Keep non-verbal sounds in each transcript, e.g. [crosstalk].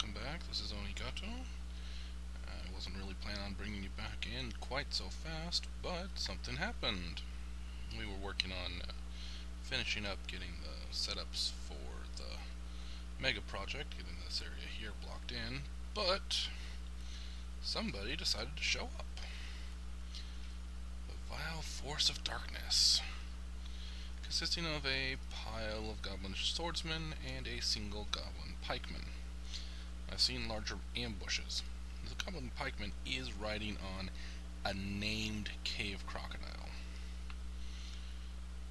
welcome back. This is Onigato. I wasn't really planning on bringing you back in quite so fast, but something happened. We were working on uh, finishing up getting the setups for the mega project, getting this area here blocked in, but somebody decided to show up. The Vile Force of Darkness consisting of a pile of goblin swordsmen and a single goblin pikeman. I've seen larger ambushes. The goblin pikeman is riding on a named cave crocodile.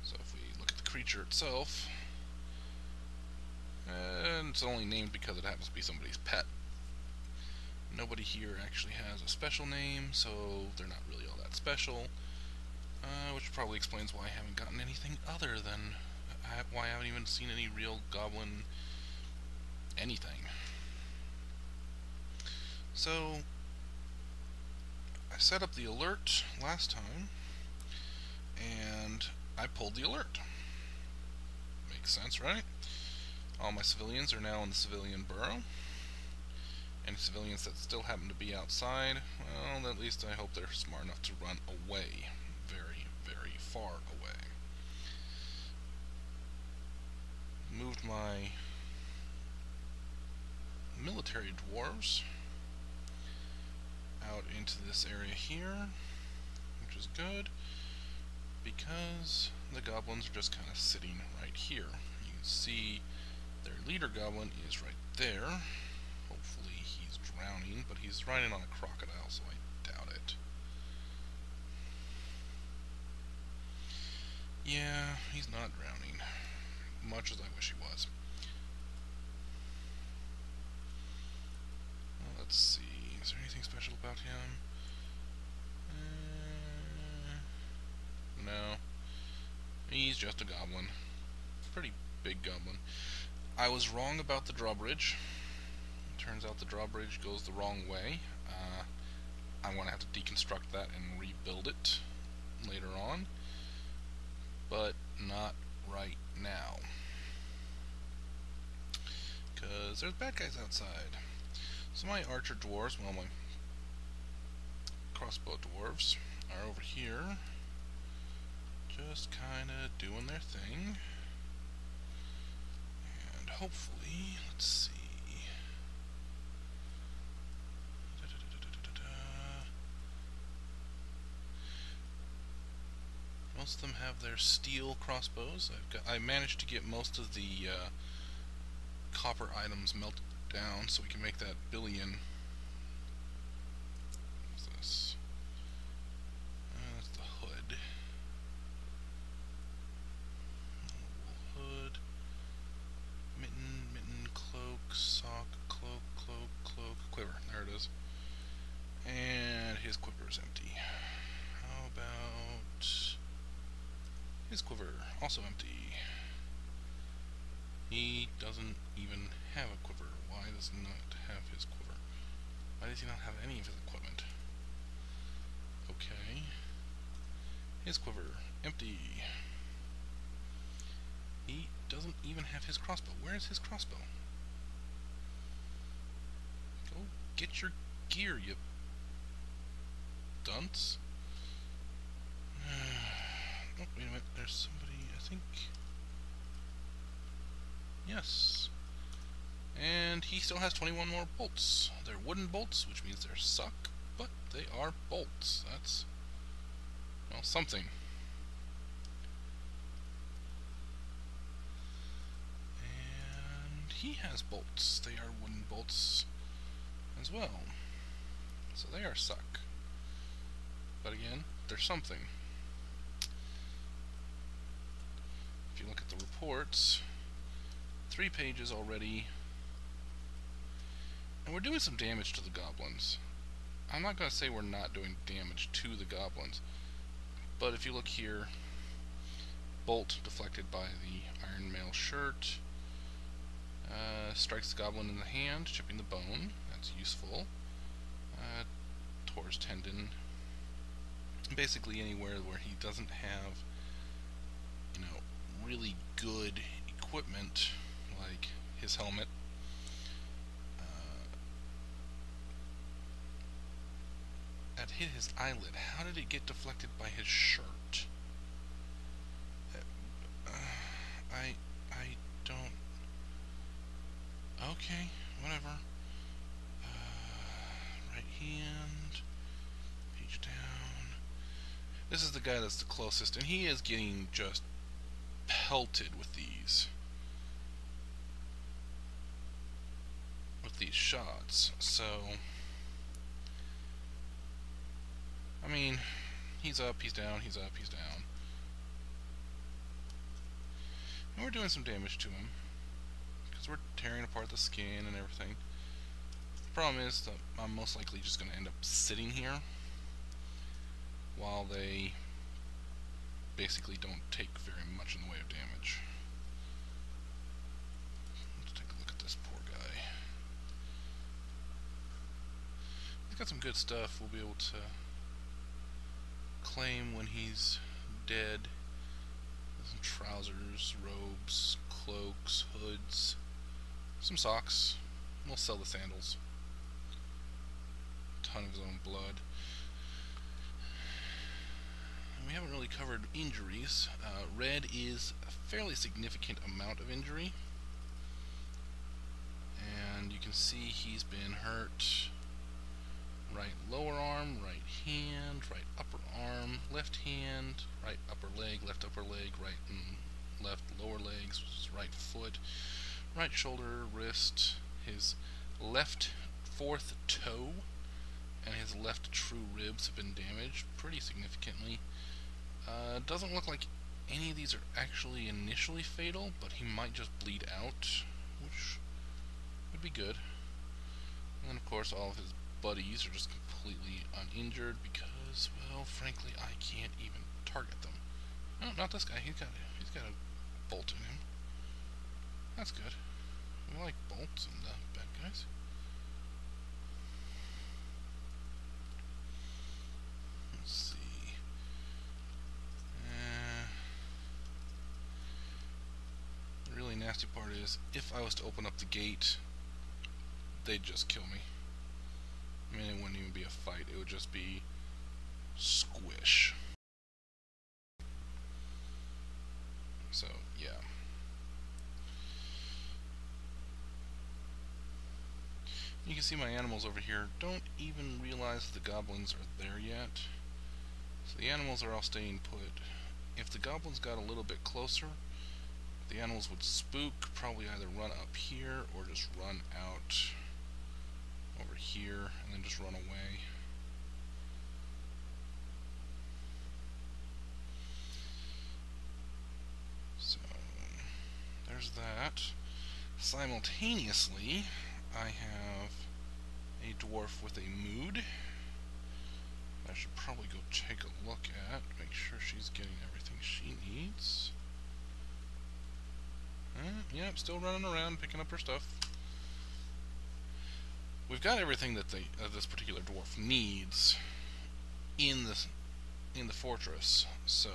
So if we look at the creature itself, and it's only named because it happens to be somebody's pet. Nobody here actually has a special name, so they're not really all that special. Uh, which probably explains why I haven't gotten anything other than uh, why I haven't even seen any real goblin anything. So, I set up the alert last time, and I pulled the alert. Makes sense, right? All my civilians are now in the civilian borough. Any civilians that still happen to be outside, well, at least I hope they're smart enough to run away Very, very far away. Moved my military dwarves out into this area here, which is good because the goblins are just kind of sitting right here. You can see their leader goblin is right there. Hopefully he's drowning, but he's riding on a crocodile, so I doubt it. Yeah, he's not drowning. Much as I wish he was. Well, let's see. Is there anything special about him? Uh, no. He's just a goblin. Pretty big goblin. I was wrong about the drawbridge. Turns out the drawbridge goes the wrong way. Uh, I'm going to have to deconstruct that and rebuild it later on but not right now. Because there's bad guys outside. So my archer dwarves, well my crossbow dwarves, are over here. Just kinda doing their thing. And hopefully, let's see. Most of them have their steel crossbows. I've got, i managed to get most of the uh, copper items melted down so we can make that billon. What's this? Uh, that's the hood. Hood. Mitten, mitten, cloak, sock, cloak, cloak, cloak, quiver. There it is. And his quiver is empty. How about... His quiver, also empty. He doesn't even have a quiver. Why does he not have his quiver? Why does he not have any of his equipment? Okay. His quiver, empty. He doesn't even have his crossbow. Where is his crossbow? Go get your gear, you dunce. [sighs] Oh, wait a minute. There's somebody, I think... Yes. And he still has 21 more bolts. They're wooden bolts, which means they're suck, but they are bolts. That's, well, something. And he has bolts. They are wooden bolts as well. So they are suck. But again, they're something. if you look at the reports, three pages already, and we're doing some damage to the goblins. I'm not going to say we're not doing damage to the goblins, but if you look here, bolt deflected by the iron mail shirt, uh, strikes the goblin in the hand, chipping the bone, that's useful, uh, Tor's tendon, basically anywhere where he doesn't have, you know, really good equipment, like his helmet, hit his eyelid. How did it get deflected by his shirt? Uh, I I don't. Okay, whatever. Uh, right hand, page down. This is the guy that's the closest, and he is getting just pelted with these. With these shots. So, I mean, he's up, he's down, he's up, he's down. And we're doing some damage to him. Because we're tearing apart the skin and everything. The problem is that I'm most likely just going to end up sitting here while they basically don't take very much in the way of damage. Let's take a look at this poor guy. He's got some good stuff. We'll be able to claim when he's dead. Some trousers, robes, cloaks, hoods, some socks. We'll sell the sandals. A ton of his own blood we haven't really covered injuries. Uh, red is a fairly significant amount of injury. And you can see he's been hurt right lower arm, right hand, right upper arm, left hand, right upper leg, left upper leg, right and left lower legs, right foot, right shoulder, wrist, his left fourth toe, and his left true ribs have been damaged pretty significantly. Uh, doesn't look like any of these are actually initially fatal, but he might just bleed out, which would be good. And of course, all of his buddies are just completely uninjured because, well, frankly, I can't even target them. No, not this guy. He's got a, he's got a bolt in him. That's good. We like bolts in the bad guys. Let's see. Uh, the really nasty part is, if I was to open up the gate, they'd just kill me. I mean, it wouldn't even be a fight. It would just be squish. So, yeah. You can see my animals over here don't even realize the goblins are there yet. So the animals are all staying put. If the goblins got a little bit closer, the animals would spook, probably either run up here or just run out over here and then run away. So, there's that. Simultaneously, I have a dwarf with a mood. I should probably go take a look at, make sure she's getting everything she needs. Mm, yep, still running around picking up her stuff. We've got everything that uh, this particular dwarf needs in the in the fortress, so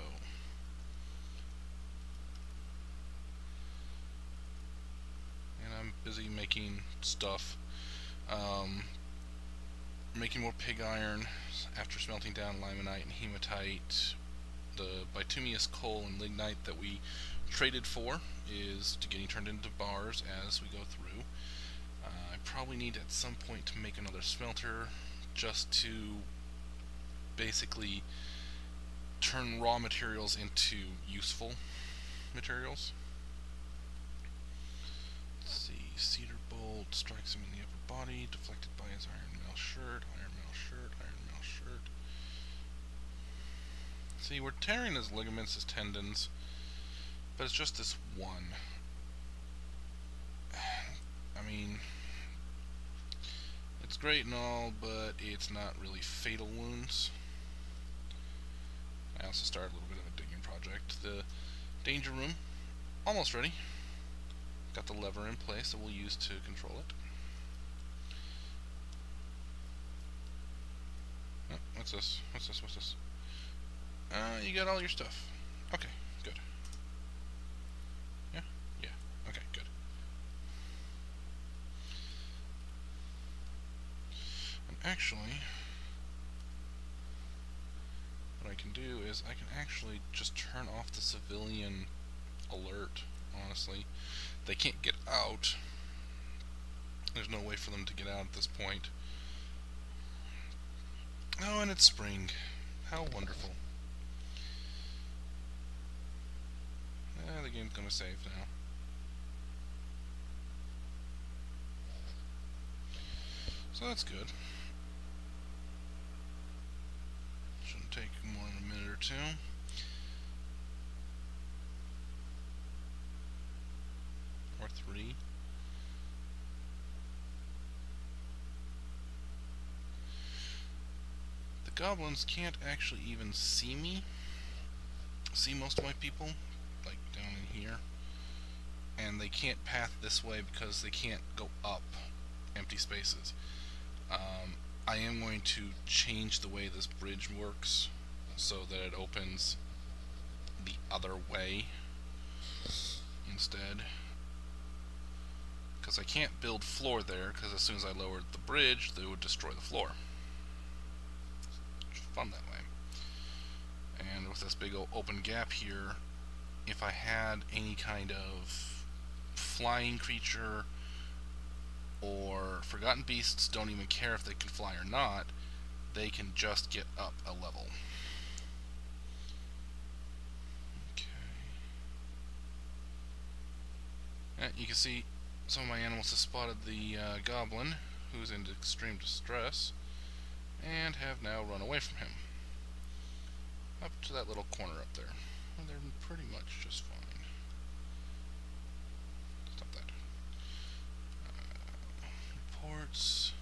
and I'm busy making stuff, um, making more pig iron after smelting down limonite and hematite, the bituminous coal and lignite that we traded for is to getting turned into bars as we go through. Probably need at some point to make another smelter just to basically turn raw materials into useful materials. Let's see, Cedar Bolt strikes him in the upper body, deflected by his Iron Mail shirt, Iron Mail shirt, Iron Mail shirt. See, we're tearing his ligaments, his tendons. But it's just this one. [sighs] I mean, it's great and all, but it's not really fatal wounds. I also started a little bit of a digging project. The danger room, almost ready. Got the lever in place that we'll use to control it. Oh, what's this? What's this? What's this? Uh, you got all your stuff. Okay. Actually, what I can do is I can actually just turn off the civilian alert, honestly. They can't get out. There's no way for them to get out at this point. Oh, and it's spring. How wonderful. Eh, the game's gonna save now. So that's good. Shouldn't take or two. Or three. The goblins can't actually even see me. See most of my people, like down in here. And they can't path this way because they can't go up empty spaces. Um, I am going to change the way this bridge works so that it opens the other way instead. Because I can't build floor there, because as soon as I lowered the bridge, they would destroy the floor. It's fun that way. And with this big old open gap here, if I had any kind of flying creature or Forgotten Beasts don't even care if they can fly or not, they can just get up a level. Okay. Uh, you can see some of my animals have spotted the uh, goblin, who's in extreme distress, and have now run away from him. Up to that little corner up there. And they're pretty much just fine. ports.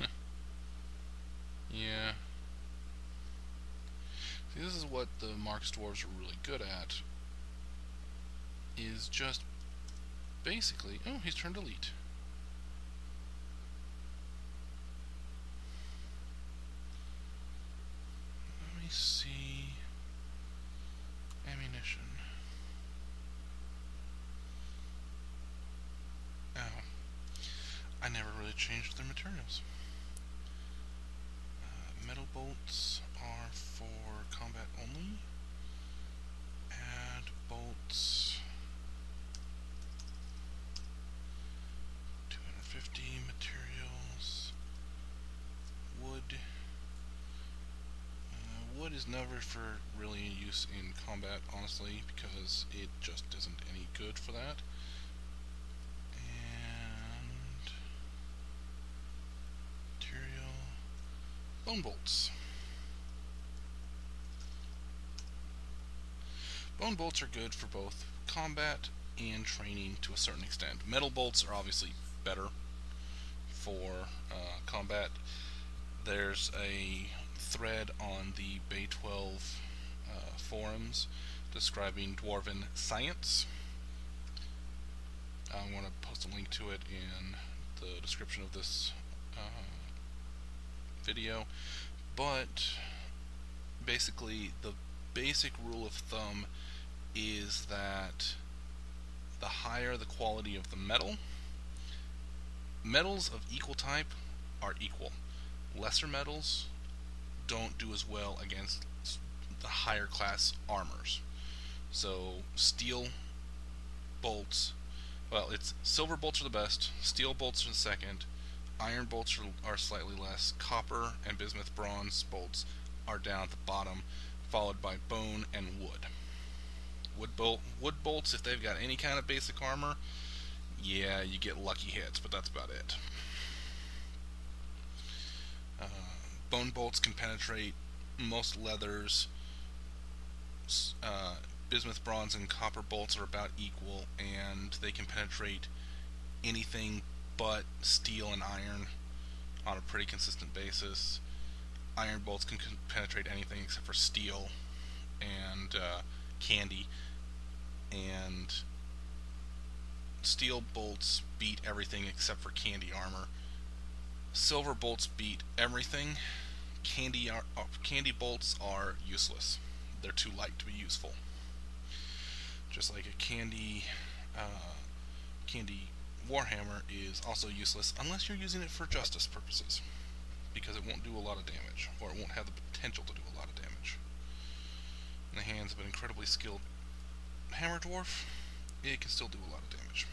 [laughs] yeah. See, this is what the Marks dwarves are really good at. Is just basically... Oh, he's turned elite. Let me see... Ammunition. I never really changed their materials. Uh, metal bolts are for combat only. Add bolts. 250 materials. Wood. Uh, wood is never for really use in combat, honestly, because it just isn't any good for that. And... Material... Bone bolts. Bone bolts are good for both combat and training to a certain extent. Metal bolts are obviously better for uh, combat. There's a thread on the Bay 12 uh, forums describing dwarven science. I'm going to post a link to it in the description of this uh, video, but basically the basic rule of thumb is that the higher the quality of the metal, metals of equal type are equal. Lesser metals don't do as well against the higher class armors. So steel bolts, well, it's silver bolts are the best, steel bolts are the second, Iron bolts are, are slightly less. Copper and bismuth bronze bolts are down at the bottom, followed by bone and wood. Wood, bolt, wood bolts, if they've got any kind of basic armor, yeah, you get lucky hits, but that's about it. Uh, bone bolts can penetrate most leathers. Uh, bismuth, bronze, and copper bolts are about equal, and they can penetrate anything but steel and iron on a pretty consistent basis. Iron bolts can penetrate anything except for steel and uh, candy, and steel bolts beat everything except for candy armor. Silver bolts beat everything. Candy ar- uh, candy bolts are useless. They're too light to be useful. Just like a candy uh, candy Warhammer is also useless unless you're using it for justice purposes. because it won't do a lot of damage, or it won't have the potential to do a lot of damage. In the hands of an incredibly skilled hammer dwarf, it can still do a lot of damage.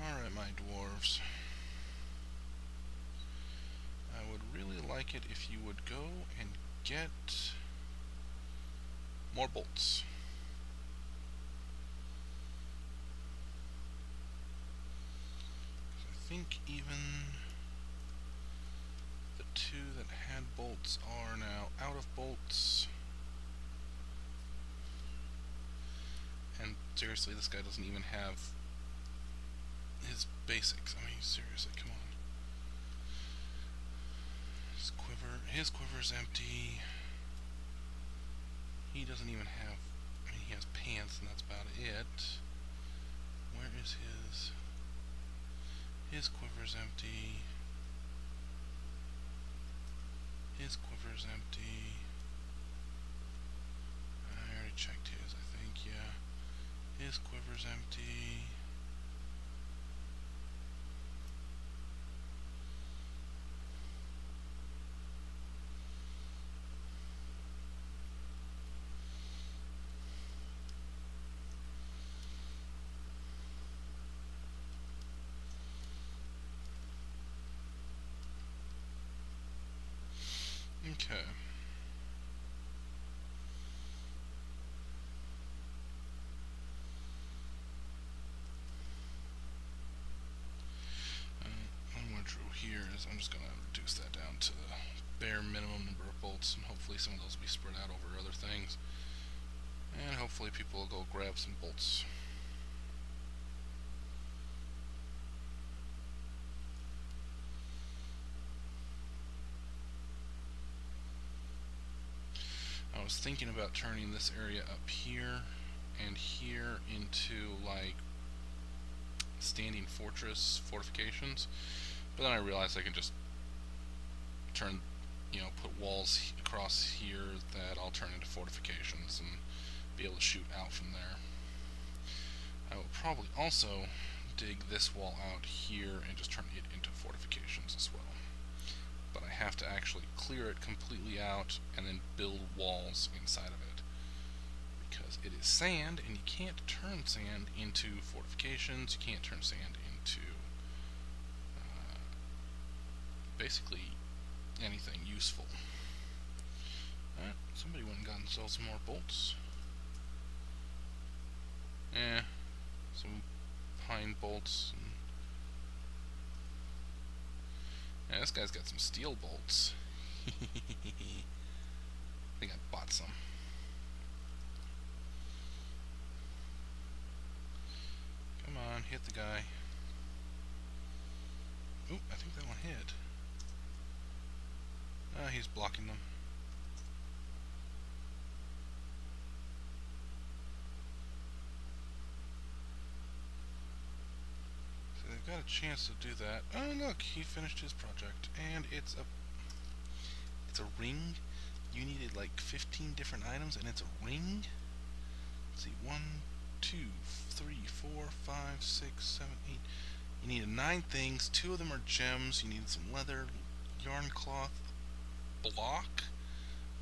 Alright, my dwarves. I would really like it if you would go and get more bolts. I think even the two that had bolts are now out of bolts. And seriously, this guy doesn't even have his basics. I mean, seriously, come on. His quiver, his quiver's empty. He doesn't even have, I mean, he has pants and that's about it. Where is his, his quiver's empty. His quiver's empty. I already checked his, I think, yeah. His quiver's empty. Okay. What I'm going to here is I'm just going to reduce that down to the bare minimum number of bolts, and hopefully some of those will be spread out over other things. And hopefully people will go grab some bolts. I was thinking about turning this area up here and here into like standing fortress fortifications. But then I realized I can just turn you know put walls across here that I'll turn into fortifications and be able to shoot out from there. I will probably also dig this wall out here and just turn it into fortifications as well but I have to actually clear it completely out and then build walls inside of it. Because it is sand and you can't turn sand into fortifications. You can't turn sand into uh, basically anything useful. Alright, somebody went and got themselves some more bolts. Eh some pine bolts and Yeah, this guy's got some steel bolts. [laughs] I think I bought some. Come on, hit the guy. Oop, I think that one hit. Ah, he's blocking them. got a chance to do that. Oh look, he finished his project, and it's a it's a ring. You needed like 15 different items, and it's a ring. Let's see, one, two, three, four, five, six, seven, eight. You needed nine things. Two of them are gems. You needed some leather, yarn cloth, block,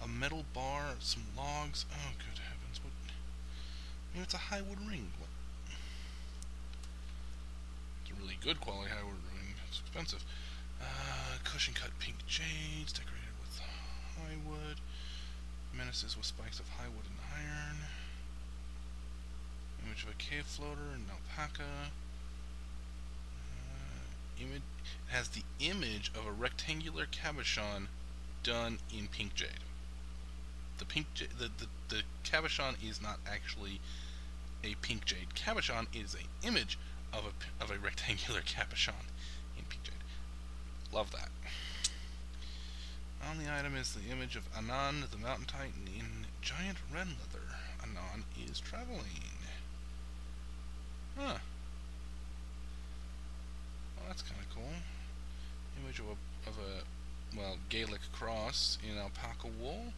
a metal bar, some logs. Oh, good heavens! What? I mean, it's a high wood ring. What? Really good quality hardwood ring. It's expensive. Uh, cushion cut pink jades, decorated with high wood. Menaces with spikes of high wood and iron. Image of a cave floater and alpaca. Uh, image has the image of a rectangular cabochon done in pink jade. The pink the, the, the cabochon is not actually a pink jade cabochon, it is an image of a, of a rectangular cabochon in PJ. Love that. On the item is the image of Anan, the mountain titan, in giant red leather. Anan is traveling. Huh. Well, that's kind of cool. Image of a, of a, well, Gaelic cross in alpaca wool.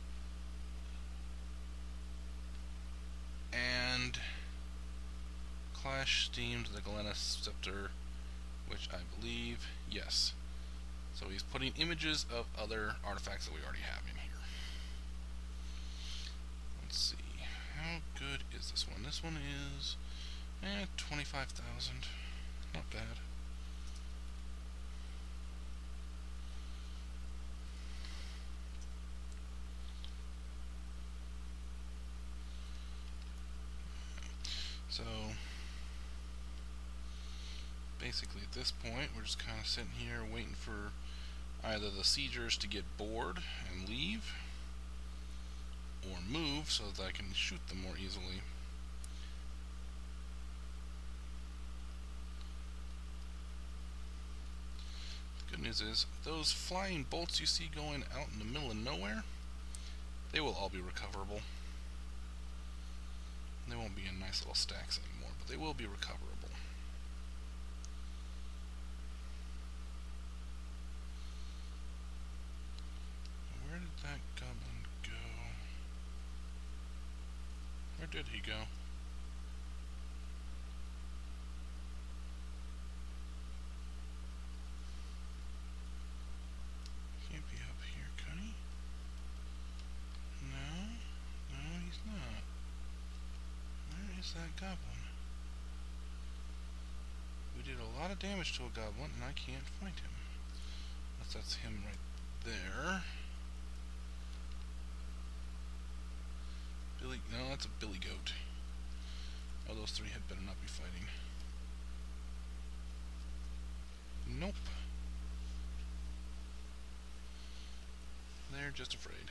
Flash steam to the Galena scepter, which I believe, yes. So he's putting images of other artifacts that we already have in here. Let's see. How good is this one? This one is eh, 25,000. Not bad. So, basically at this point, we're just kind of sitting here waiting for either the siegers to get bored and leave, or move so that I can shoot them more easily. The good news is, those flying bolts you see going out in the middle of nowhere, they will all be recoverable. They won't be in nice little stacks anymore, but they will be recoverable. Where did that goblin go? Where did he go? Can't be up here, he? No, no, he's not. Where is that goblin? We did a lot of damage to a goblin, and I can't find him. Unless that's him right there. Billy, no, that's a billy goat. Oh, those three had better not be fighting. Nope. They're just afraid.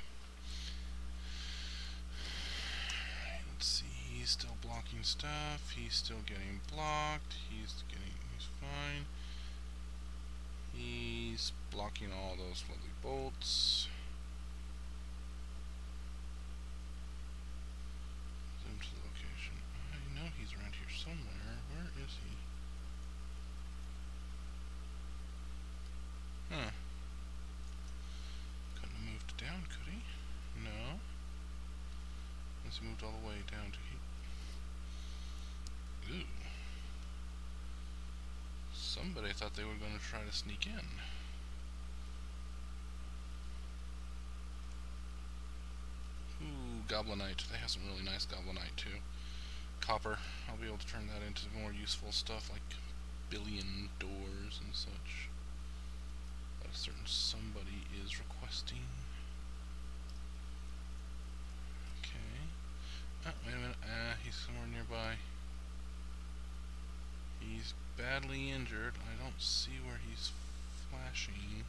Let's see, he's still blocking stuff. He's still getting blocked. He's getting, he's fine. He's blocking all those lovely bolts. Zoom to the location. I know he's around here somewhere. Where is he? Huh. Couldn't have moved down, could he? No. Unless he moved all the way down to here. Ooh. Somebody thought they were going to try to sneak in. Ooh, Goblinite. They have some really nice Goblinite too. Copper. I'll be able to turn that into more useful stuff like billon doors and such. But a certain somebody is requesting. Okay. Oh, wait a minute. Ah, he's somewhere nearby. He's badly injured. I don't see where he's flashing.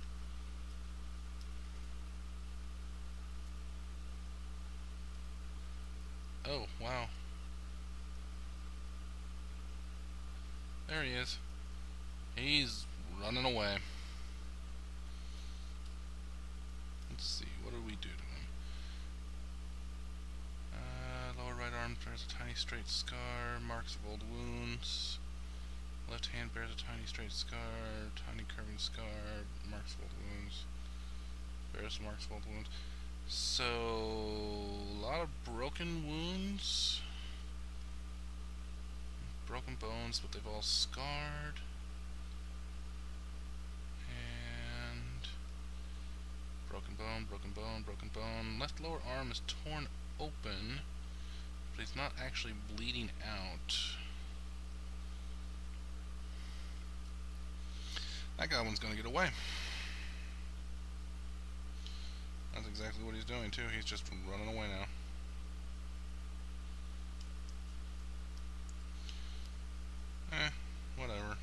Oh, wow. There he is. He's running away. Let's see, what do we do to him? Uh, lower right arm bears a tiny straight scar, marks of old wounds. Left hand bears a tiny straight scar, tiny curving scar, marks old wounds. Bears marks of old wounds. So, a lot of broken wounds. Broken bones, but they've all scarred. And broken bone, broken bone, broken bone. Left lower arm is torn open, but he's not actually bleeding out. That goblin's gonna get away. That's exactly what he's doing too. He's just running away now. Eh, whatever.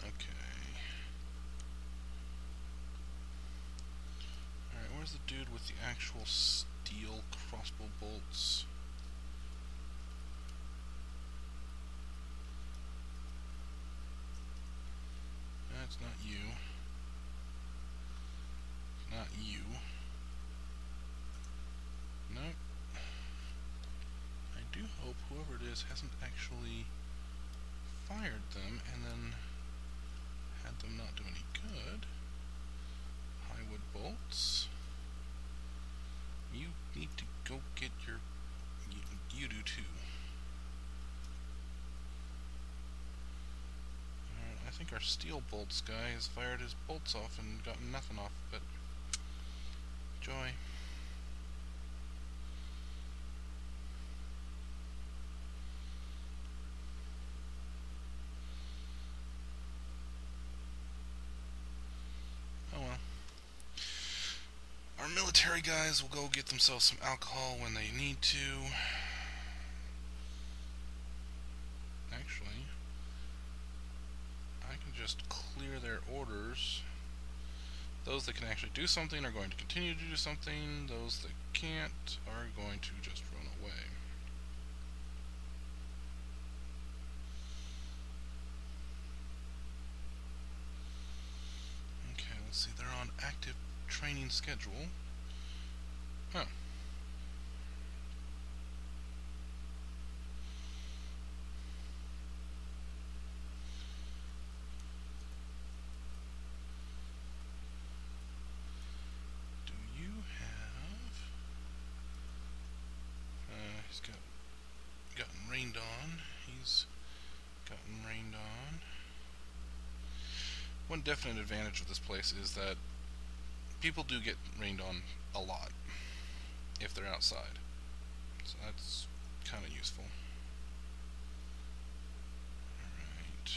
Okay. Alright, where's the dude with the actual steel crossbow bolts? That's not you. Not you. Nope. I do hope whoever it is hasn't actually fired them and then had them not do any good. Highwood bolts. You need to go get your... You, you do too. Uh, I think our steel bolts guy has fired his bolts off and gotten nothing off of it. Joy. Oh well. Our military guys will go get themselves some alcohol when they need to. Actually, I can just clear their orders. Those that can actually do something are going to continue to do something. Those that can't are going to just run away. Okay, let's see. They're on active training schedule. Huh. Do you have... Uh, he's got gotten rained on. He's gotten rained on. One definite advantage of this place is that people do get rained on a lot if they're outside. So that's kind of useful. Alright.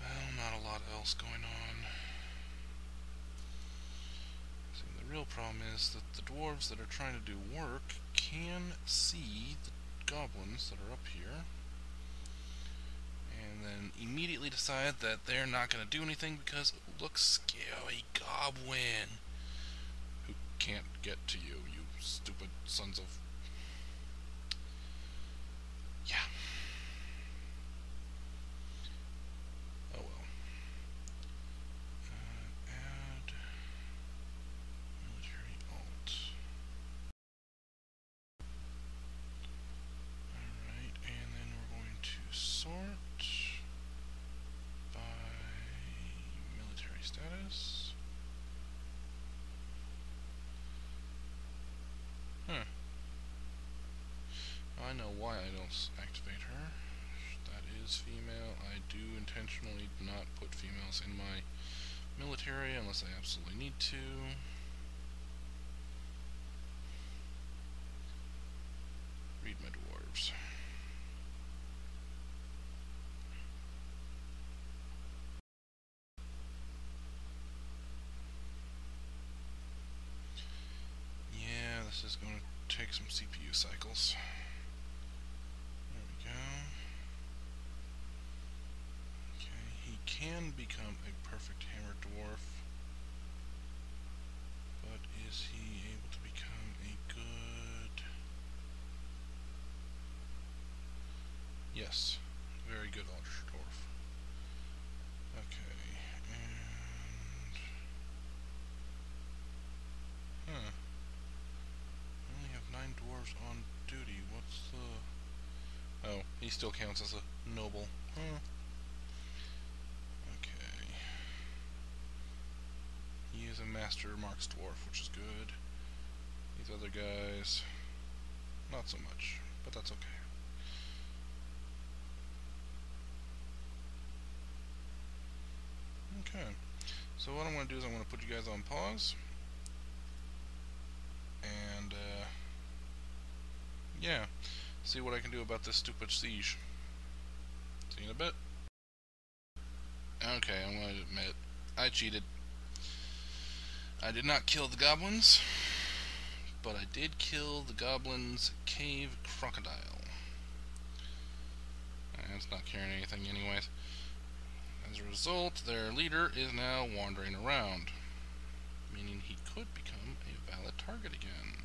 Well, not a lot else going on. See, the real problem is that the dwarves that are trying to do work can see the goblins that are up here and immediately decide that they're not going to do anything because it looks scary goblin. Who can't get to you, you stupid sons of... I know why I don't activate her. That is female. I do intentionally not put females in my military unless I absolutely need to. Read my dwarves. Yeah, this is going to take some CPU cycles. can become a perfect hammer dwarf, but is he able to become a good... Yes, very good ultra dwarf. Okay, and... Huh. I only have nine dwarves on duty. What's the... Oh, he still counts as a noble. Huh. He is a master marks dwarf, which is good. These other guys, not so much, but that's okay. Okay, so what I'm going to do is I'm going to put you guys on pause. And, uh, yeah, see what I can do about this stupid siege. See you in a bit. Okay, I'm going to admit, I cheated. I did not kill the goblins, but I did kill the goblins' cave crocodile. And it's not carrying anything anyways. As a result, their leader is now wandering around, meaning he could become a valid target again.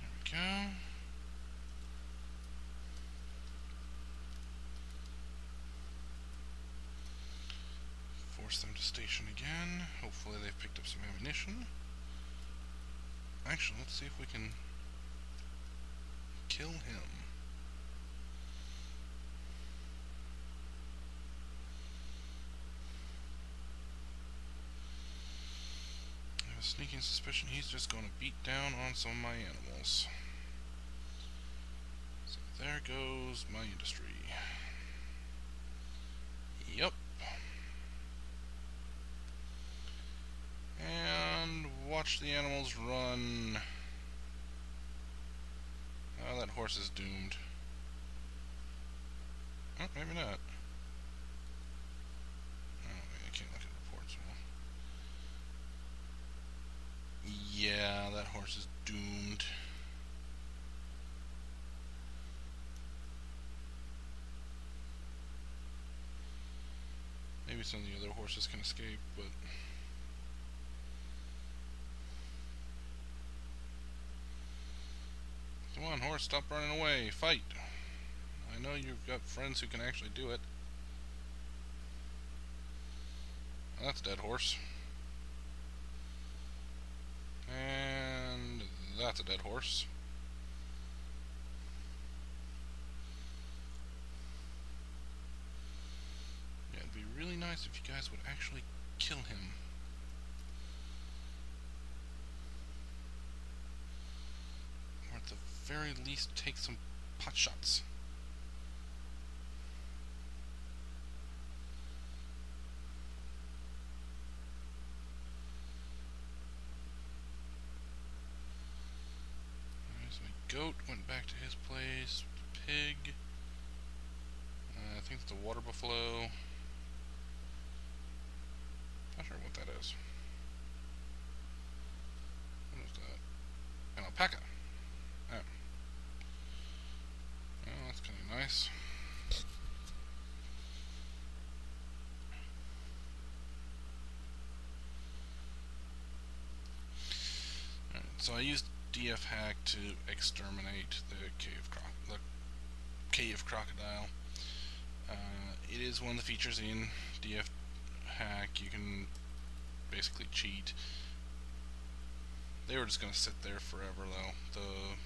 There we go. force them to station again. Hopefully they've picked Actually, let's see if we can kill him. I have a sneaking suspicion he's just going to beat down on some of my animals. So there goes my industry. Yep. And watch the animals run. Oh, that horse is doomed. Oh, maybe not. Oh, I can't look at reports. Well. Yeah, that horse is doomed. Maybe some of the other horses can escape, but... Come on, horse, stop running away. Fight. I know you've got friends who can actually do it. That's dead horse. And that's a dead horse. Yeah, it'd be really nice if you guys would actually kill him. Or at the very least take some pot shots. There's my goat, went back to his place. Pig. Uh, I think it's a water buffalo. Not sure what that is. What is that? An alpaca. Oh. Well, that's kind of nice. Alright, so I used DF hack to exterminate the cave the cave crocodile. Uh, it is one of the features in DF hack. You can basically cheat. They were just gonna sit there forever though. The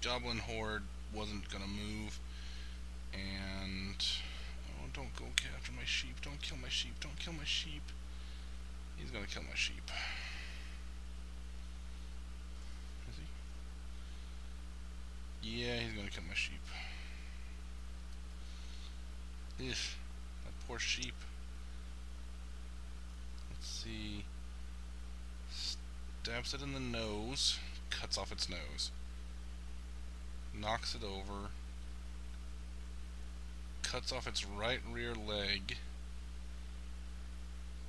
goblin horde wasn't gonna move, and oh, don't go after my sheep! Don't kill my sheep! Don't kill my sheep! He's gonna kill my sheep. Is he? Yeah, he's gonna kill my sheep. Ugh, that poor sheep. Let's see. Stabs it in the nose, cuts off its nose. Knocks it over. Cuts off its right rear leg.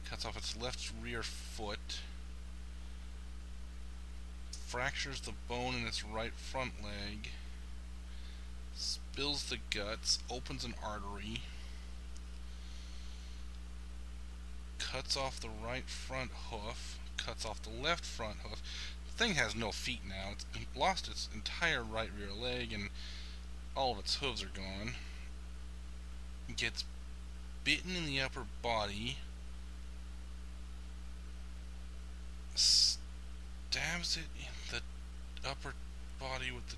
Cuts off its left rear foot. Fractures the bone in its right front leg. Spills the guts. Opens an artery. cuts off the right front hoof, cuts off the left front hoof. The thing has no feet now. It's lost its entire right rear leg and all of its hooves are gone. Gets bitten in the upper body. Stabs it in the upper body with the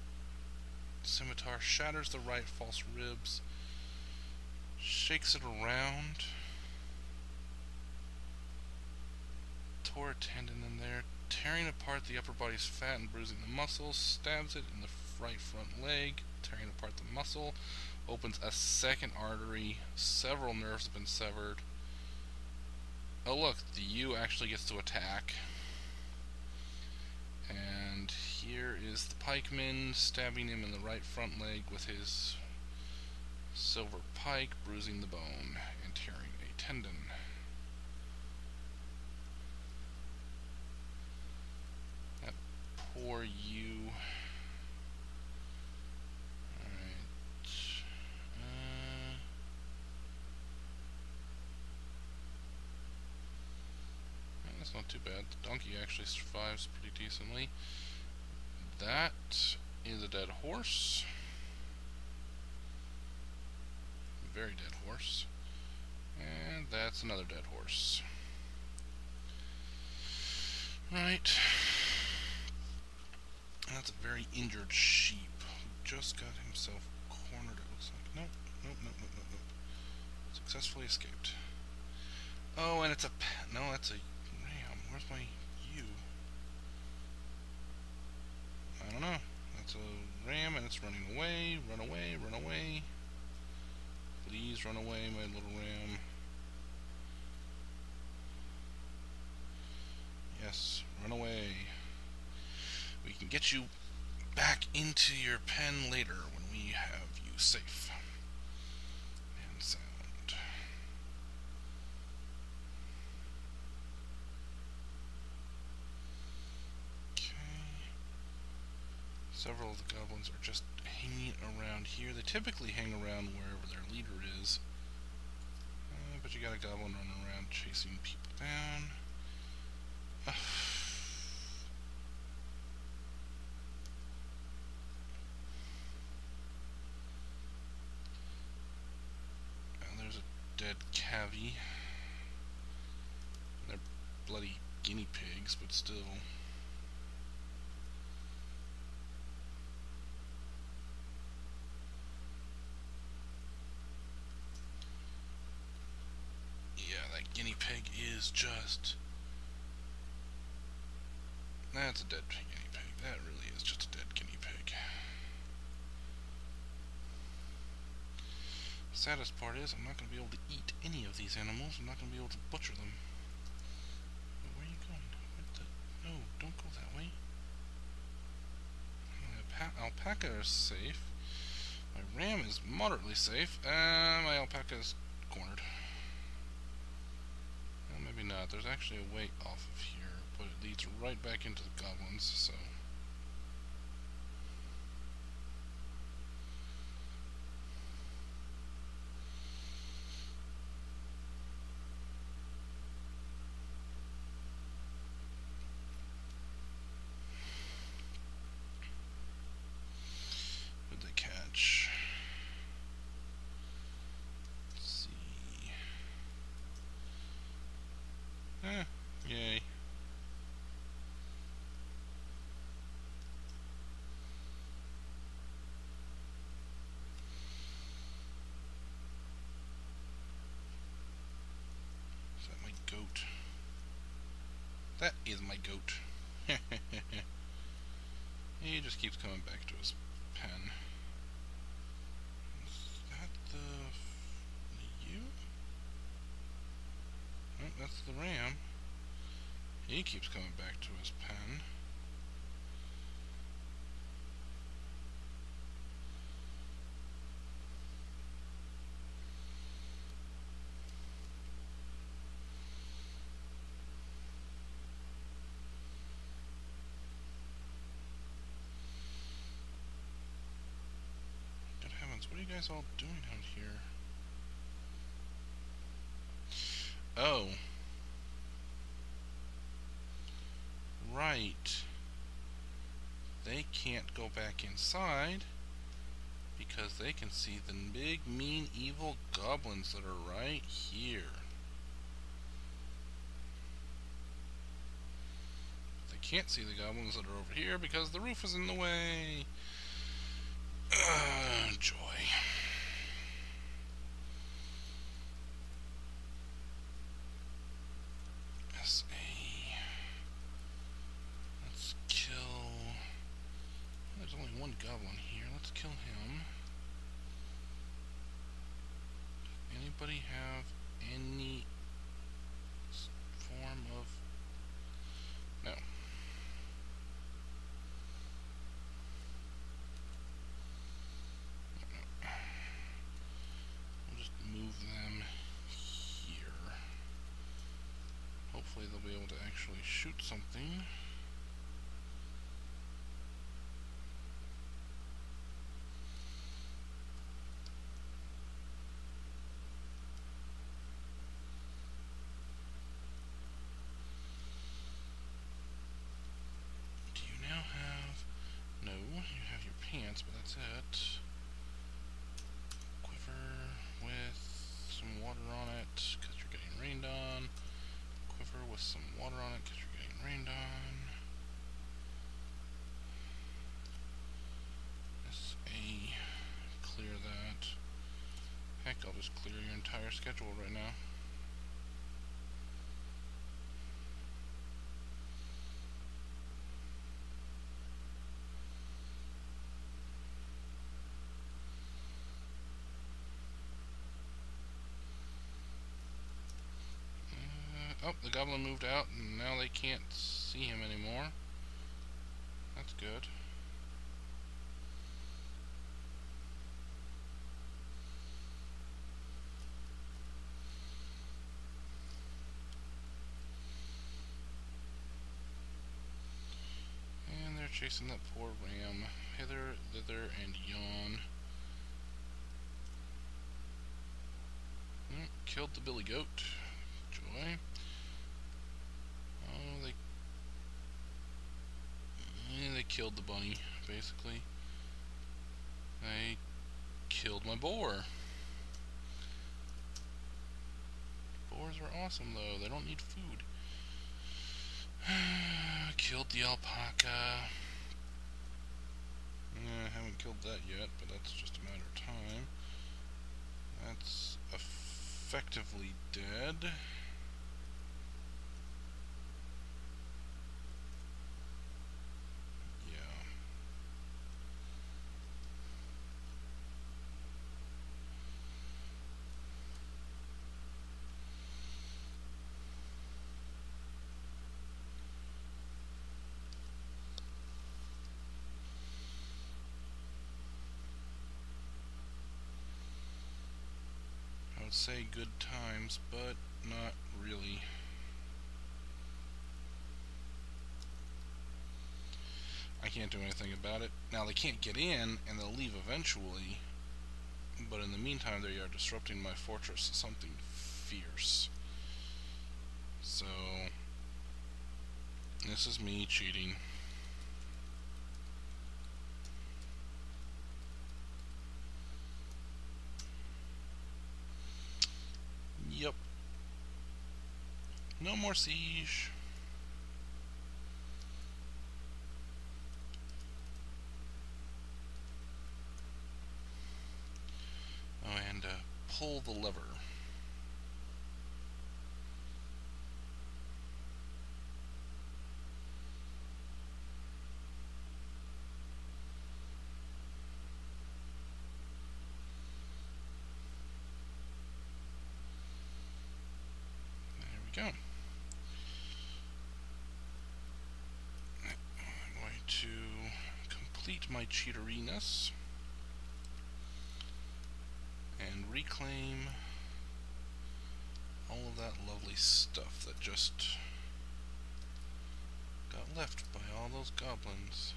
scimitar. Shatters the right false ribs. Shakes it around. tore a tendon in there, tearing apart the upper body's fat and bruising the muscles, stabs it in the right front leg, tearing apart the muscle, opens a second artery, several nerves have been severed. Oh look, the ewe actually gets to attack. And here is the pikeman stabbing him in the right front leg with his silver pike, bruising the bone and tearing a tendon. for you. Alright. Uh, that's not too bad. The donkey actually survives pretty decently. That is a dead horse. Very dead horse. And that's another dead horse. Right. That's a very injured sheep who just got himself cornered, it looks like. Nope, nope, nope, nope, nope, nope. Successfully escaped. Oh, and it's a... No, that's a ram. Where's my ewe? I don't know. That's a ram and it's running away. Run away, run away. Please run away, my little ram. Yes, run away. We can get you back into your pen later when we have you safe and sound. Okay. Several of the goblins are just hanging around here. They typically hang around wherever their leader is. Uh, but you got a goblin running around chasing people down. [sighs] Uh, there's a dead cavy. They're bloody guinea pigs, but still. Yeah, that guinea pig just that's a dead guinea pig. That really is just a dead guinea pig. Saddest part is I'm not going to be able to eat any of these animals. I'm not going to be able to butcher them. But where are you going? The, no, don't go that way. My alpaca is safe. My ram is moderately safe. And my alpaca is cornered. Maybe not. There's actually a way off of here but it leads right back into the goblins, so... Who'd they catch? Let's see... Eh, yay. goat. That is my goat. [laughs] he just keeps coming back to his pen. Is that the, the ewe? That's the ram. He keeps coming back to his pen. What are you guys all doing out here? Oh. Right. They can't go back inside because they can see the big, mean, evil goblins that are right here. They can't see the goblins that are over here because the roof is in the way. Uh, joy. S A. Let's kill. There's only one goblin here. Let's kill him. Anybody have any form of no. We'll just move them here. Hopefully they'll be able to actually shoot something. Do you now have... No, you have your pants, but that's it. Quiver with some water on it, because you're getting schedule right now. Uh, oh, the goblin moved out, and now they can't see him anymore. That's good. And they're chasing that poor ram hither, thither, and yon. Mm, killed the billy goat. Joy. Oh, they killed the bunny, basically. I killed my boar. Boars are awesome, though. They don't need food. [sighs] killed the alpaca. I haven't killed that yet, but that's just a matter of time. That's effectively dead. Would say good times, but not really. I can't do anything about it. Now they can't get in, and they'll leave eventually, but in the meantime they are disrupting my fortress something fierce. So, this is me cheating. Yep. No more siege. Oh, and uh, pull the lever. Go. I'm going to complete my cheateriness and reclaim all of that lovely stuff that just got left by all those goblins.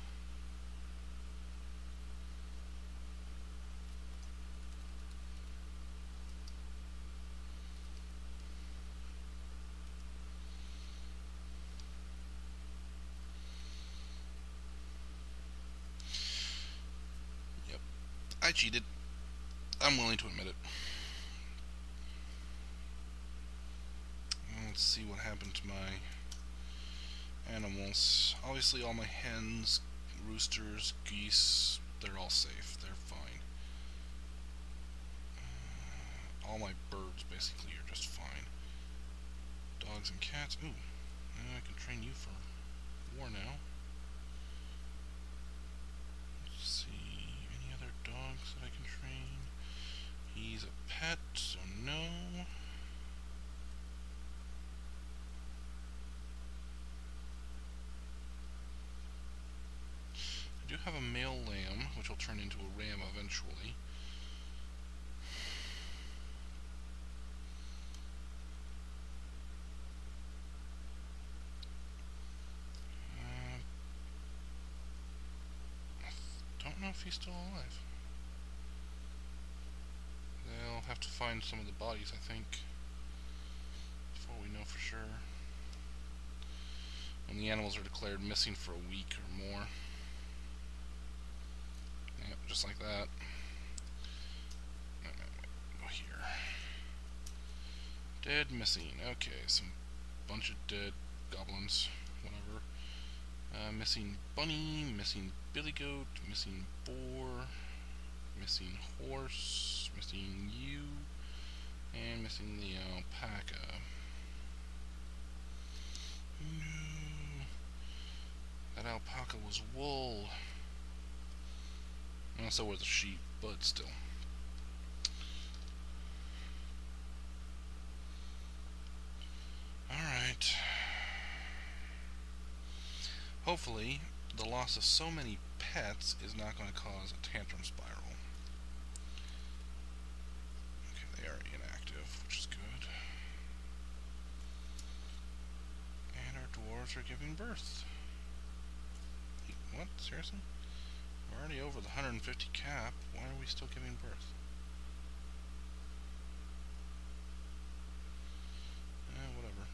I cheated. I'm willing to admit it. Let's see what happened to my animals. Obviously all my hens, roosters, geese, they're all safe. They're fine. Uh, all my birds basically are just fine. Dogs and cats. Ooh, I can train you for war now. dogs that I can train. He's a pet, so no. I do have a male lamb, which will turn into a ram eventually. Uh, don't know if he's still alive. They'll have to find some of the bodies, I think, before we know for sure. When the animals are declared missing for a week or more. Just like that. Go here. Dead, missing. Okay, some bunch of dead goblins. Whatever. Uh, missing bunny, missing billy goat, missing boar, missing horse, missing ewe, And missing the alpaca. No. That alpaca was wool. Well, so was the sheep, but still. Alright. Hopefully, the loss of so many pets is not going to cause a tantrum spiral. Okay, they are inactive, which is good. And our dwarves are giving birth. Wait, what? Seriously? We're already over the 150 cap. Why are we still giving birth? Eh, whatever.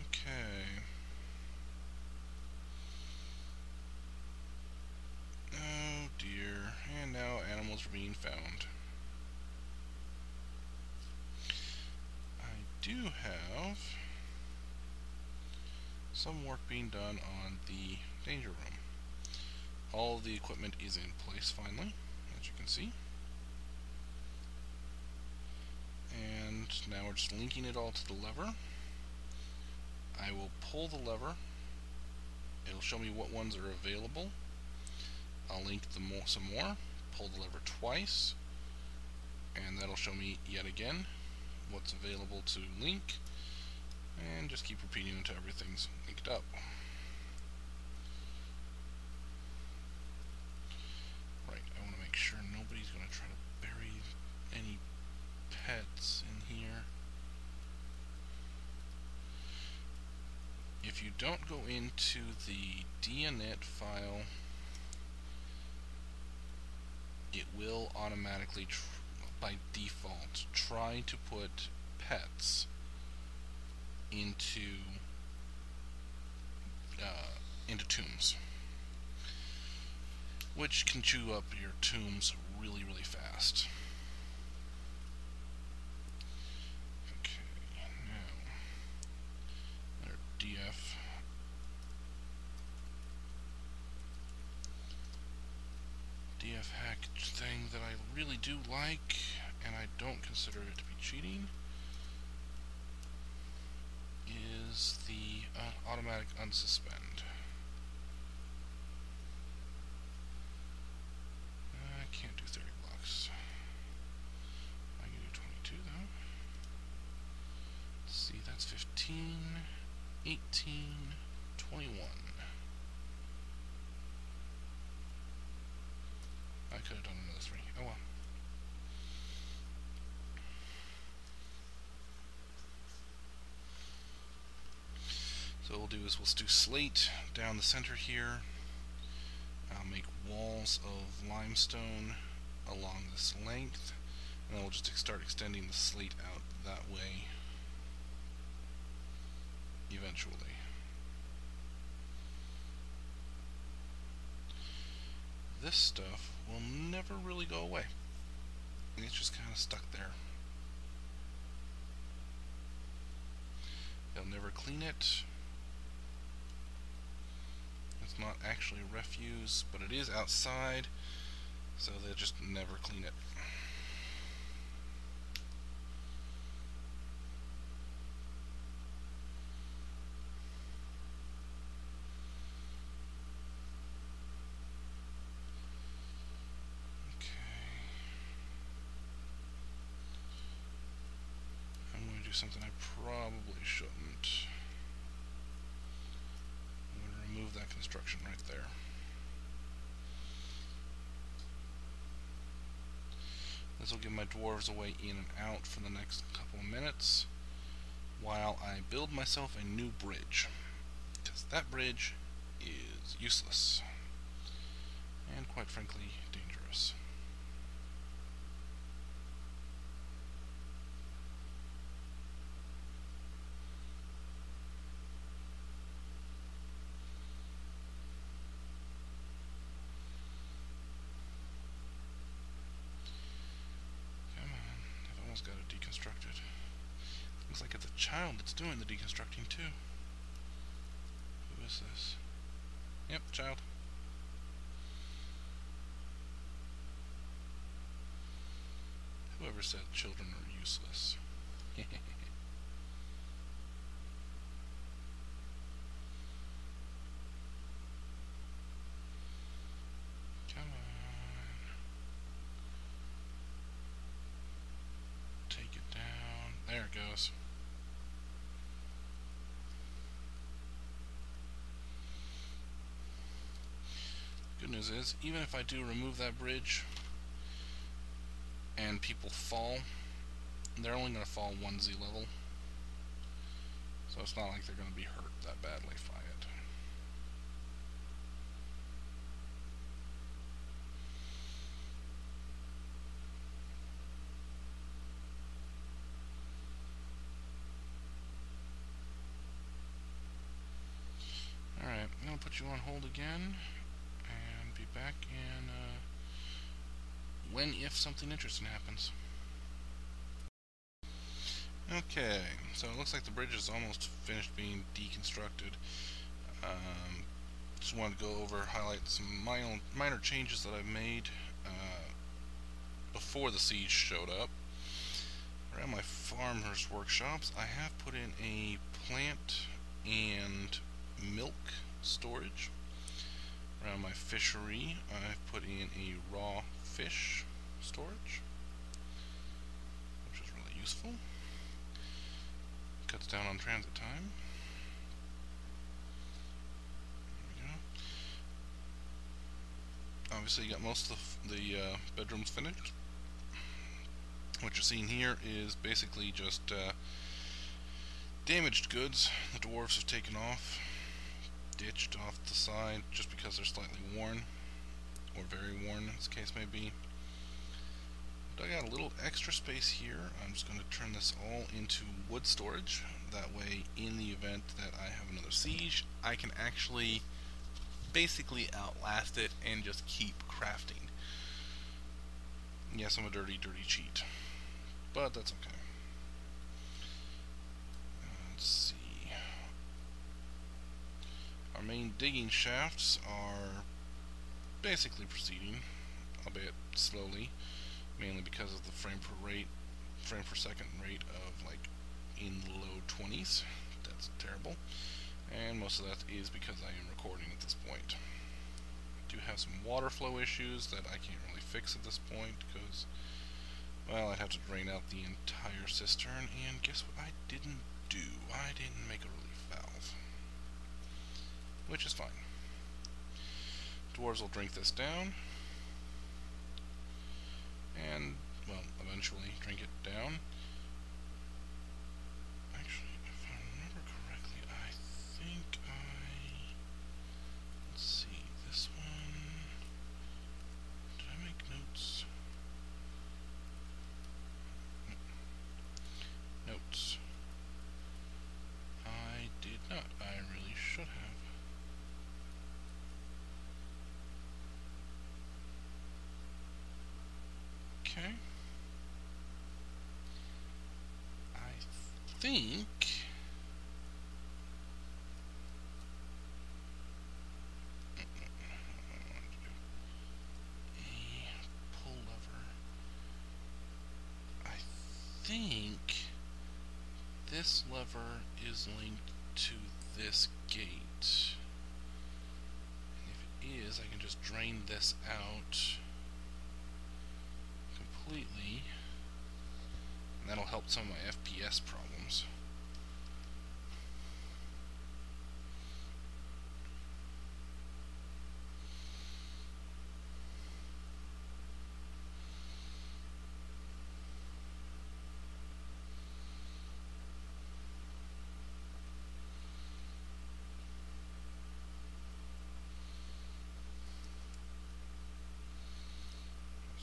Okay. Oh dear. And now animals are being found. I do have some work being done on the danger room. All the equipment is in place finally, as you can see. And now we're just linking it all to the lever. I will pull the lever. It'll show me what ones are available. I'll link the more, some more. Pull the lever twice. And that'll show me yet again what's available to link. And just keep repeating until everything's linked up. Right, I want to make sure nobody's going to try to bury any pets in here. if you don't go into the d_init file, it will automatically, by default, try to put pets into uh, into tombs, which can chew up your tombs really, really fast. Okay, now our DF. DF hack thing that I really do like, consider it to be cheating, is the uh, automatic unsuspend. I can't do 30 blocks. I can do 22 though. Let's see, that's 15. 18, 21. I could have done another three. Oh well. So we'll do is we'll do slate down the center here. I'll make walls of limestone along this length. And then we'll just start extending the slate out that way eventually. This stuff will never really go away. It's just kind of stuck there. They'll never clean it. It's not actually refuse, but it is outside, so they'll just never clean it. something I probably shouldn't. I'm going to remove that construction right there. This will give my dwarves a way in and out for the next couple of minutes while I build myself a new bridge. Because that bridge is useless. And quite frankly, dangerous. got it deconstructed. Looks like it's a child that's doing the deconstructing too. Who is this? Yep, child. Whoever said children are useless. [laughs] Come on. Take it down. There it goes. Good news is, even if I do remove that bridge and people fall, they're only going to fall 1 Z level. So it's not like they're going to be hurt that badly by it. Alright, I'm going to put you on hold again back in uh, when if something interesting happens. Okay, so it looks like the bridge is almost finished being deconstructed. Um, just wanted to go over, highlight some minor, minor changes that I've made uh, before the siege showed up. Around my farmer's workshops, I have put in a plant and milk storage. Around my fishery, I've put in a raw fish storage, which is really useful. Cuts down on transit time. Obviously, you got most of the uh, bedrooms finished. What you're seeing here is basically just uh, damaged goods the dwarves have taken off, ditched off the side just because they're slightly worn, or very worn as the case may be. But I got a little extra space here. I'm just going to turn this all into wood storage. That way, in the event that I have another siege, I can actually basically outlast it and just keep crafting. Yes, I'm a dirty, dirty cheat. But that's okay. Let's see. Our main digging shafts are basically proceeding, albeit slowly, mainly because of the frame per rate, frame per second rate of like in the low 20s. That's terrible. And most of that is because I am recording at this point. I do have some water flow issues that I can't really fix at this point because well, I'd have to drain out the entire cistern, and guess what I didn't do? I didn't make a. Which is fine. Dwarves will drink this down. And, well, eventually drink it down. Actually, if I remember correctly, I think I... Let's see, this one... Did I make notes? Notes. I did not. I really should have. Okay. I think a pull lever. I think this lever is linked to this gate. And if it is, I can just drain this out completely. And that'll help some of my FPS problems. That's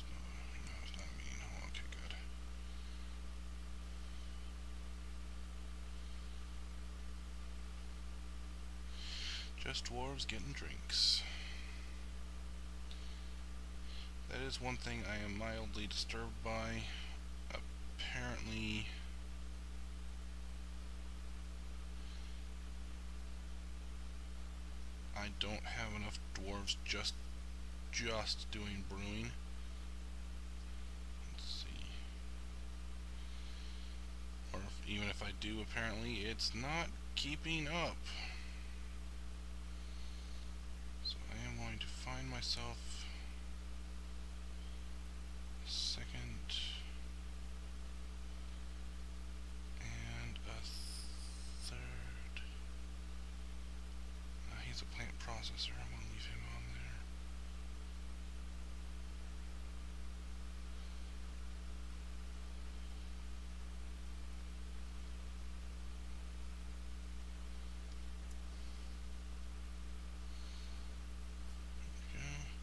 not, no, it's not mean. Oh, okay, good. Just dwarves getting drinks. That is one thing I am mildly disturbed by. Apparently, I don't have enough dwarves just just doing brewing. Let's see. Or if, even if I do, apparently it's not keeping up. So I am going to find myself a second and a third. Uh, he's a plant processor. I'm going to leave him on there. There we go.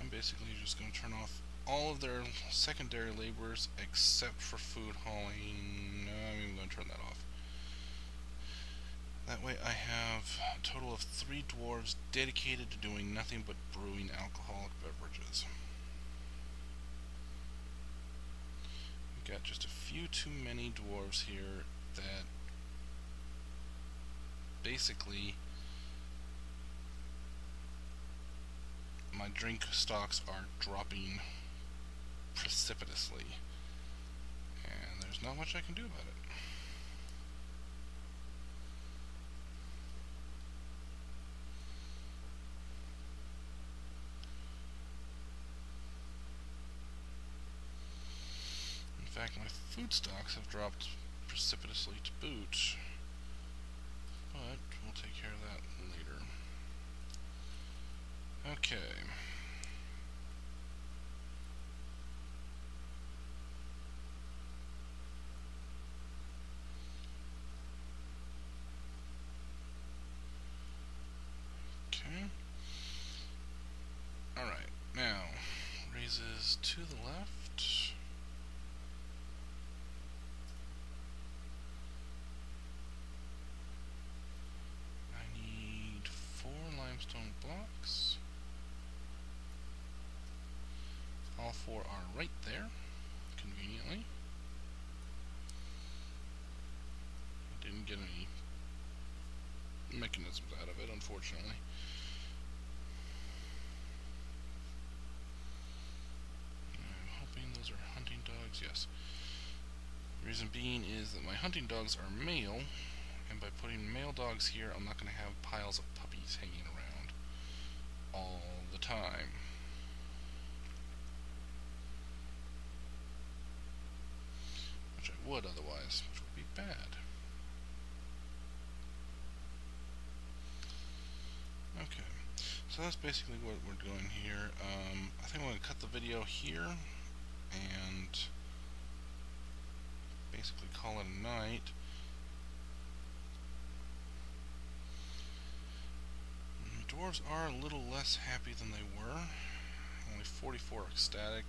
I'm basically just going to turn off all of their secondary laborers except for food hauling. No, I'm even going to turn that off. That way I have a total of three dwarves dedicated to doing nothing but brewing alcoholic beverages. We've got just a few too many dwarves here that basically my drink stocks are dropping precipitously and there's not much I can do about it. In fact, my food stocks have dropped precipitously to boot, but we'll take care of that. Okay. Okay. Alright, now, raises to the left. I need four limestone blocks. All four are right there, conveniently. I didn't get any out of it, unfortunately. I'm hoping those are hunting dogs, yes. Reason being is that my hunting dogs are male, and by putting male dogs here, I'm not going to have piles of puppies hanging around all the time. Which I would otherwise, which would be bad. Okay, so that's basically what we're doing here. Um, I think I'm going to cut the video here and basically call it a night. Mm, Dwarves are a little less happy than they were. Only 44 ecstatic,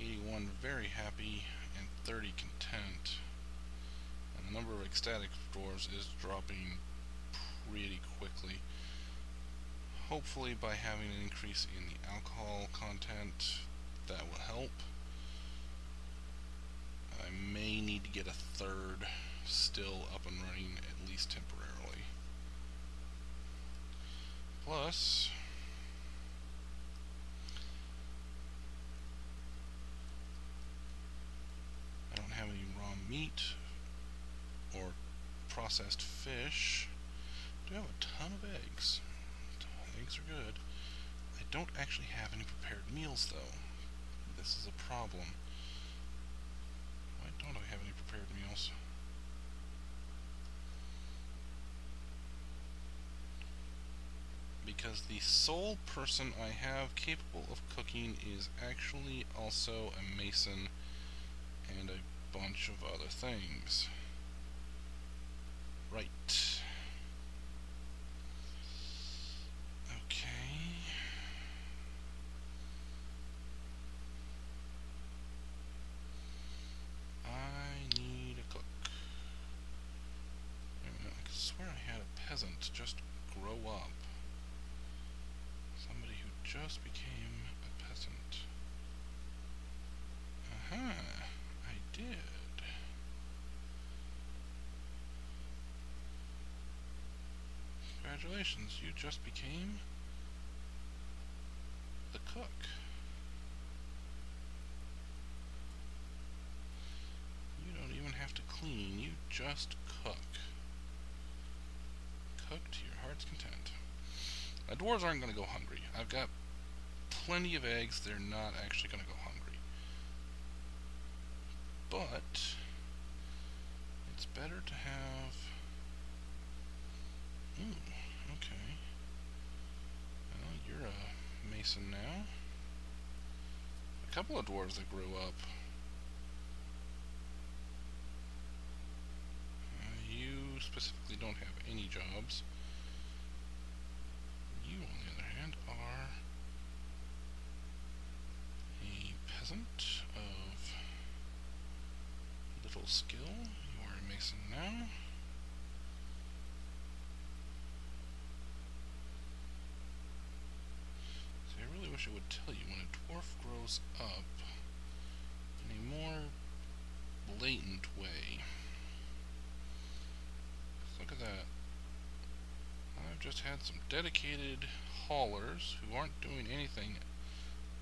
81 very happy, and 30 content. And the number of ecstatic dwarves is dropping pretty quickly. Hopefully by having an increase in the alcohol content, that will help. I may need to get a third still up and running, at least temporarily. Plus, I don't have any raw meat or processed fish. I do have a ton of eggs. Are good. I don't actually have any prepared meals though. This is a problem. Why don't I have any prepared meals? Because the sole person I have capable of cooking is actually also a mason and a bunch of other things. Right. Okay. I need a cook. Wait a minute, I could swear I had a peasant just grow up. Somebody who just became a peasant. Uh-huh, I did. Congratulations, you just became the cook. You don't even have to clean, you just. Cook to your heart's content. My dwarves aren't going to go hungry. I've got plenty of eggs, they're not actually going to go hungry. But, it's better to have... Ooh, okay. Well, you're a mason now. A couple of dwarves that grew up. Uh, you specifically don't have any jobs. You, on the other hand, are a peasant of little skill. You are a mason now. See, I really wish it would tell you when a dwarf grows up in a more blatant way. Look at that. I've just had some dedicated haulers who aren't doing anything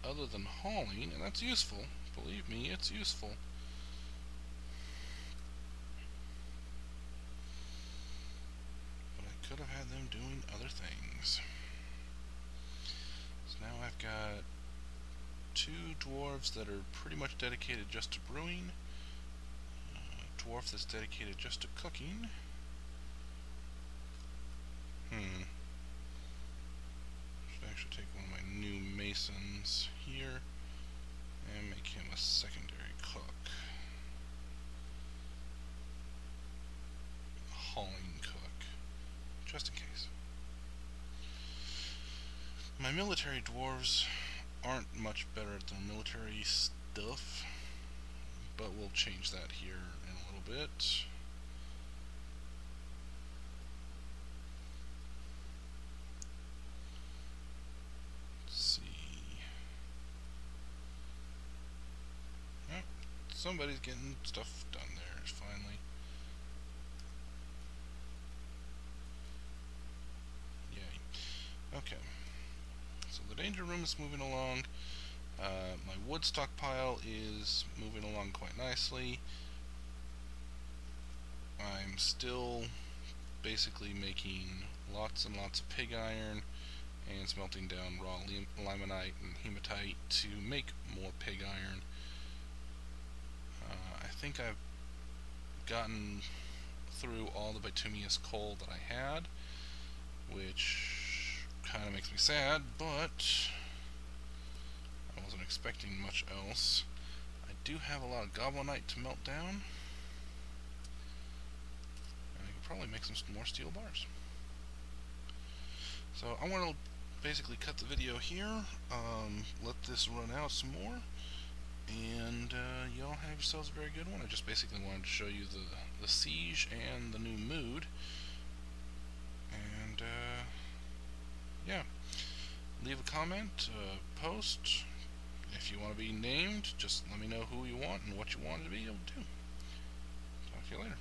other than hauling, and that's useful. Believe me, it's useful. But I could have had them doing other things. So now I've got two dwarves that are pretty much dedicated just to brewing, a dwarf that's dedicated just to cooking, Hmm. Should actually take one of my new masons here and make him a secondary cook. A hauling cook. Just in case. My military dwarves aren't much better at their military stuff, but we'll change that here in a little bit. See, somebody's getting stuff done there, finally. Yay. Okay. Room is moving along. Uh, my wood stockpile is moving along quite nicely. I'm still basically making lots and lots of pig iron and smelting down raw limonite and hematite to make more pig iron I think I've gotten through all the bituminous coal that I had, which kind of makes me sad, but I wasn't expecting much else. I do have a lot of goblinite to melt down, and I could probably make some more steel bars. So I want to basically cut the video here, um, let this run out some more, and uh, y'all have yourselves a very good one. I just basically wanted to show you the, the siege and the new mood. And, uh, yeah, leave a comment, uh, post. If you want to be named, just let me know who you want and what you want to be able to do. Talk to you later.